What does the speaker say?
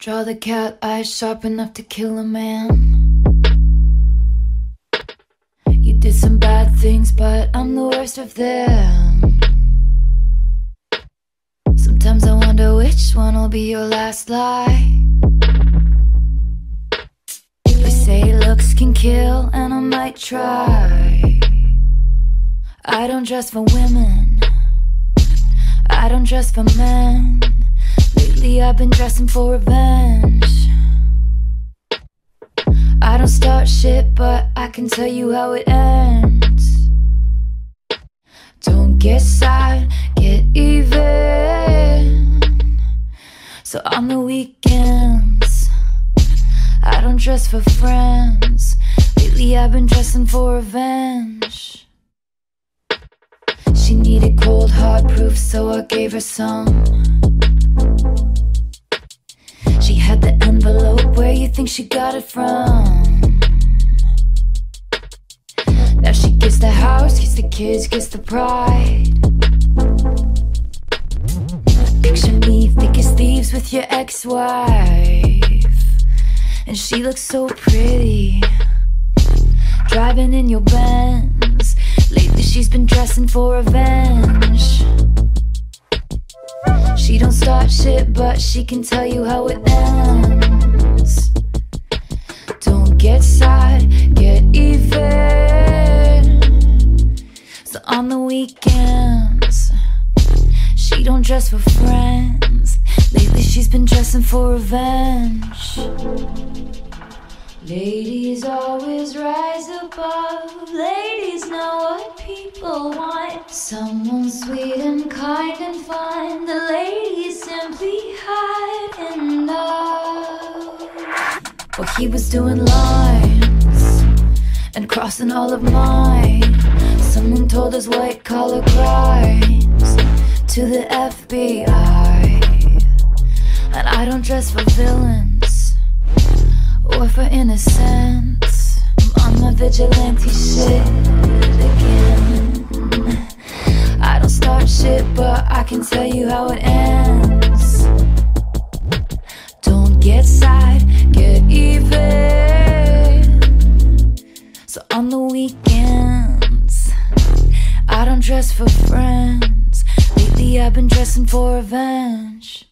Draw the cat eyes sharp enough to kill a man. You did some bad things, but I'm the worst of them. Sometimes I wonder which one will be your last lie. They say looks can kill, and I might try. I don't dress for women, I don't dress for men. Lately I've been dressing for revenge. I don't start shit, but I can tell you how it ends. Don't get sad, get even. So on the weekends I don't dress for friends. Lately I've been dressing for revenge. She needed cold hard proof so I gave her some had the envelope, where you think she got it from? Now she gets the house, gets the kids, gets the pride. Picture me thick as thieves with your ex-wife. And she looks so pretty. Driving in your Benz. Lately she's been dressing for revenge. Don't start shit, but she can tell you how it ends. Don't get sad, get even. So on the weekends, she don't dress for friends. Lately, she's been dressing for revenge. Ladies always rise above. Ladies know what people want. Someone sweet and kind and fun. The ladies simply hide in love. Well, he was doing lines and crossing all of mine. Someone told us white collar crimes to the FBI. And I don't dress for villains or for innocents. I'm on my vigilante shit again. I don't start shit, but I can tell you how it ends. Don't get sad, get even. So on the weekends, I don't dress for friends. Lately, I've been dressing for revenge.